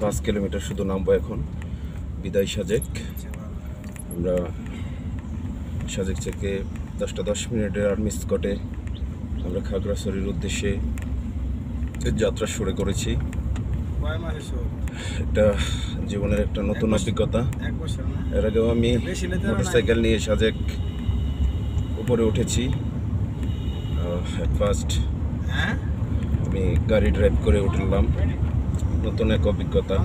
পাঁচ কিলোমিটার শুধু নামবো এখন। বিদায় সাজেক। আমরা সাজেক থেকে দশটা দশ মিনিটের আর্মি স্কটে আমরা খাগড়াছড়ির উদ্দেশ্যে যাত্রা শুরু করেছি। একটা জীবনের একটা নতুন অভিজ্ঞতা। এর আগেও আমি মোটরসাইকেল নিয়ে সাজেক উপরে উঠেছি। ফার্স্ট হ্যাঁ? আমি গাড়ি ড্রাইভ করে উঠলাম। নতুন এক অভিজ্ঞতা।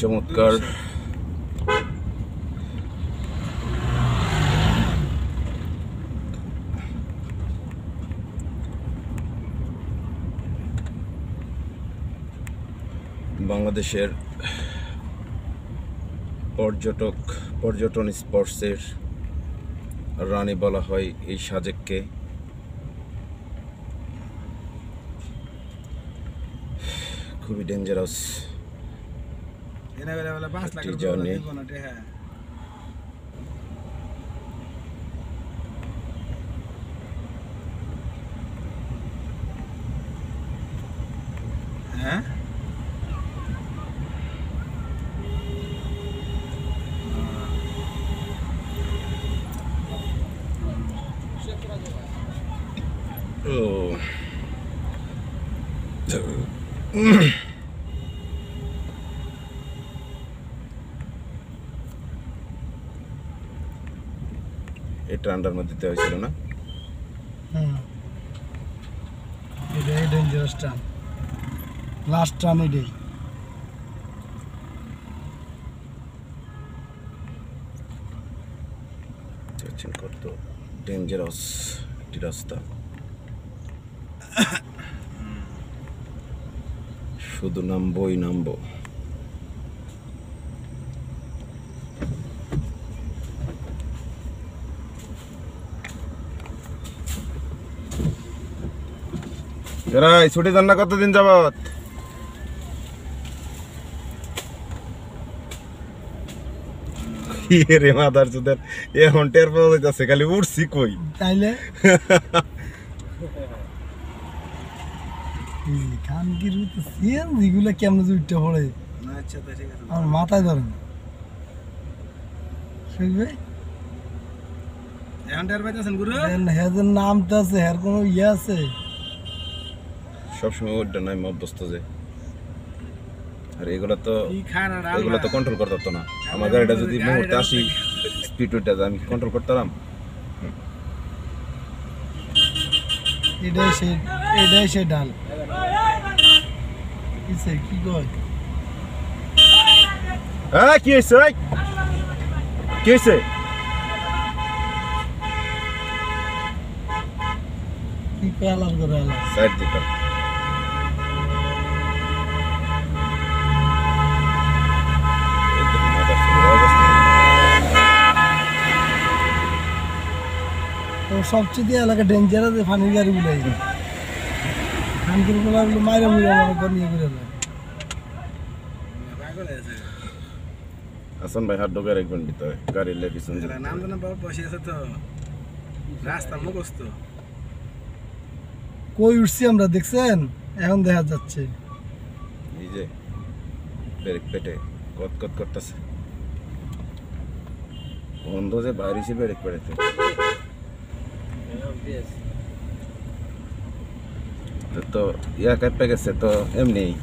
চমৎকার। বাংলাদেশের পর্যটক পর্যটন স্পর্শের রানী বলা হয় এই সাজেককে। খুবই ডেঞ্জারাস এনে বেলা বেলা পাঁচ লাখ একটি রুপিয়া journey। দিব না হ্যাঁ ও। এটা আন্ডার মধ্যে দেওয়া হয়েছিল না? এটাই ডেঞ্জারাস টান লাস্ট টান এটাই। দেখছেন কত ডেঞ্জারাস একটি রাস্তা। শুধু নামবই নামবো। এরাই ছুটি দেন না কতদিন যাবত ইয়ে রে মাদার চোদের এখন টের পাওয়া যাইতাছে খালি উঠছি কই? তাইলে? খানকির সিএন যেগুলো কেমন যে উঠতে পড়ে আচ্ছা ঠিক আছে। আমার মাথায় ধরেন শুনবে এখন টের পাইতেছেন গুরু? হেদের নাম তো আছে হের কোনো ইয়ে আছে? সবসময় অভ্যস্ত যে। আর এগুলো তো এগুলো তো কন্ট্রোল করতে পারতো না। আমার গাড়িটা যদি মুহূর্তে আসি স্পিড ওইটা আমি কন্ট্রোল করতাম এটাই সে এটাই সে ডাল। কিসে? কি কয়? হ্যাঁ কি হয়েছে? কি হয়েছে কি আলার করে সাইড সবচেয়ে এলাকা ডেঞ্জারাস ফানি গাড়িগুলাই খানকিরগুলো মাইরা মুইরা মনে কর নিয়ে ঘুরে যায় পাগল হয়েছে হাসান ভাই হাত ঢোকার একবার ভিতরে গাড়ির এরা নাম জানা বাবা বসে আছে তো। রাস্তা মুখস্ত কই উঠছি আমরা দেখছেন? এখন দেখা যাচ্ছে। এই যে ব্রেক পেটে কত কত করতেছে। বন্ধ যে বাইরে এসে ব্রেক পেটেছে তো ইয়া কাটতে গেছে তো এমনি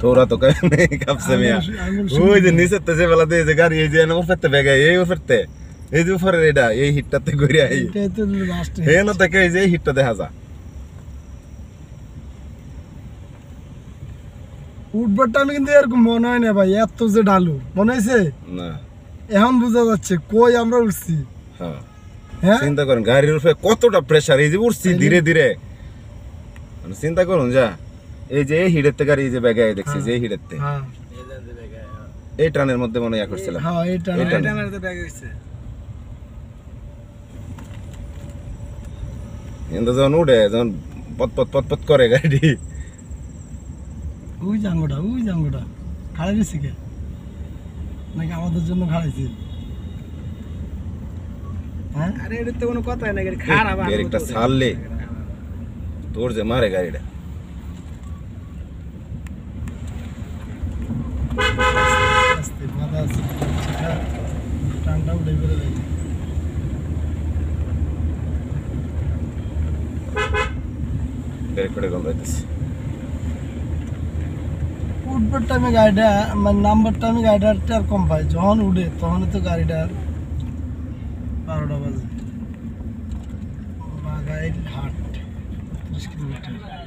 তোরা তো কেমনি কাঁপছে মিয়া। ওই যে নিচের তে যে বেলা দিয়ে যে গাড়ি এই যে বেগে এই এই যে এটা এই হিটটাতে ঘুরে আই হে না এই যে হিটটা দেখা যা উঠবার টাইমে কিন্তু এরকম মনে হয় না ভাই এত যে ডালু মনে হয়েছে না। এখন বোঝা যাচ্ছে কই আমরা উঠছি। হ্যাঁ। হ্যাঁ? চিন্তা করেন গাড়ির উপরে কতটা প্রেসার এই যে উঠছি ধীরে ধীরে। মানে চিন্তা করুন যা। এই যে এই হিটের গাড়ি এই যে ব্যাগে দেখছি যে এই হিটের হ্যাঁ। এই ট্রানের মধ্যে মনে ইয়া করছিলাম হ্যাঁ এটা আমার তো ব্যাগ হইছে। কিন্তু যখন উঠে যখন পত পত পত পত করে গাড়ি ওই জাঙ্গোটা ওই জাঙ্গোটা। খাড়াই দিছি কে? নাকি আমাদের জন্য খাড়াইছি? হ্যাঁ? আরে এটা তো কোনো কথাই না গাড়ি খারাপ আর মতো। ছাড়লে। উঠে বেড়ে যায় ব্রেক করে গন্ধাইতেছে উঠবার টাইমে গাড়িটা মানে নাম্বার টাইমে গাড়িটা আর কম পায় যখন উঠে তখন তো গাড়িটা বারোটা বাজে বাগাইল হাট ত্রিশ কিলোমিটার